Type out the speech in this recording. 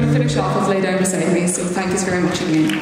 going to finish off with Lay Down Beside Me, so thank you very much again.